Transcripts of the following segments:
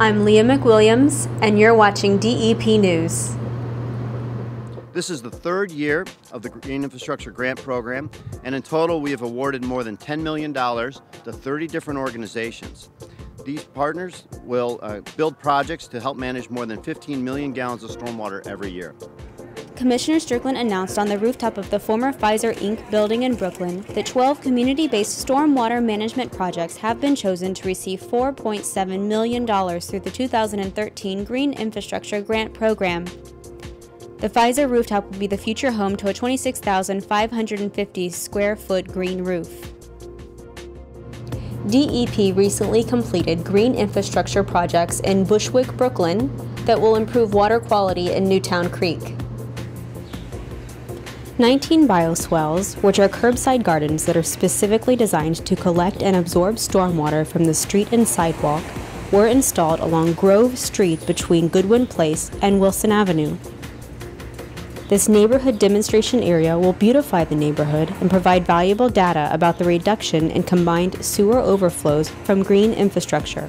I'm Leah McWilliams, and you're watching DEP News. This is the third year of the Green Infrastructure Grant Program, and in total we have awarded more than $10 million to 30 different organizations. These partners will uh, build projects to help manage more than 15 million gallons of stormwater every year. Commissioner Strickland announced on the rooftop of the former Pfizer Inc. building in Brooklyn that 12 community based stormwater management projects have been chosen to receive $4.7 million through the 2013 Green Infrastructure Grant Program. The Pfizer rooftop will be the future home to a 26,550 square foot green roof. DEP recently completed green infrastructure projects in Bushwick, Brooklyn that will improve water quality in Newtown Creek. 19 bioswales, which are curbside gardens that are specifically designed to collect and absorb stormwater from the street and sidewalk, were installed along Grove Street between Goodwin Place and Wilson Avenue. This neighborhood demonstration area will beautify the neighborhood and provide valuable data about the reduction in combined sewer overflows from green infrastructure.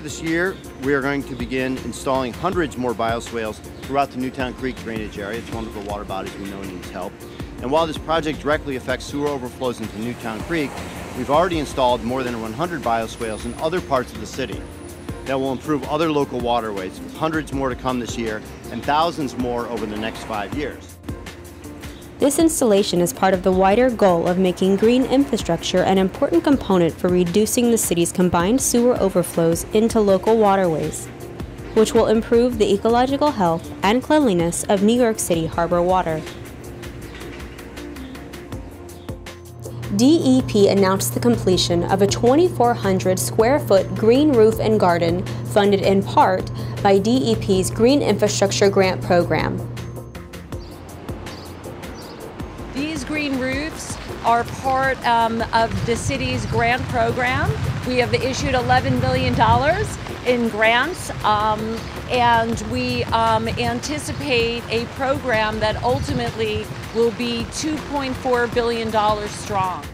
Later this year, we are going to begin installing hundreds more bioswales throughout the Newtown Creek drainage area. It's one of the water bodies we know needs help. And while this project directly affects sewer overflows into Newtown Creek, we've already installed more than 100 bioswales in other parts of the city that will improve other local waterways, with hundreds more to come this year and thousands more over the next five years. This installation is part of the wider goal of making green infrastructure an important component for reducing the city's combined sewer overflows into local waterways, which will improve the ecological health and cleanliness of New York City harbor water. DEP announced the completion of a 2,400 square foot green roof and garden funded in part by DEP's Green Infrastructure Grant Program. These green roofs are part um, of the city's grant program. We have issued $11 million in grants, um, and we um, anticipate a program that ultimately will be $2.4 billion strong.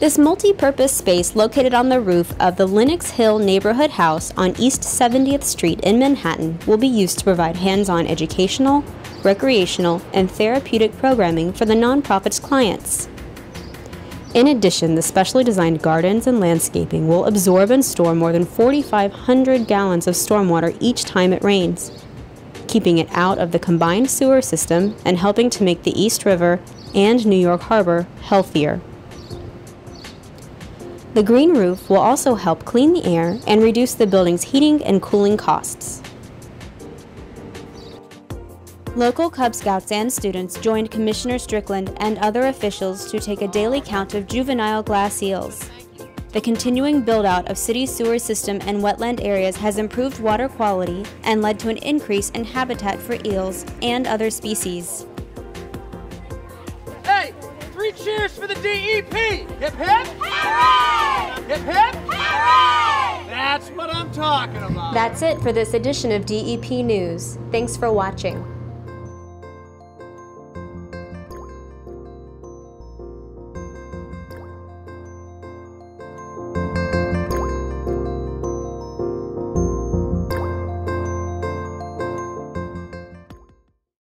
This multi-purpose space located on the roof of the Lenox Hill Neighborhood House on East 70th Street in Manhattan will be used to provide hands-on educational, recreational, and therapeutic programming for the nonprofit's clients. In addition, the specially designed gardens and landscaping will absorb and store more than 4,500 gallons of stormwater each time it rains, keeping it out of the combined sewer system and helping to make the East River and New York Harbor healthier. The green roof will also help clean the air and reduce the building's heating and cooling costs. Local Cub Scouts and students joined Commissioner Strickland and other officials to take a daily count of juvenile glass eels. The continuing build-out of city sewer system and wetland areas has improved water quality and led to an increase in habitat for eels and other species. Hey, three cheers for the DEP! Hip hip! Hooray! Hip hip! Hooray! That's what I'm talking about. That's it for this edition of DEP News. Thanks for watching.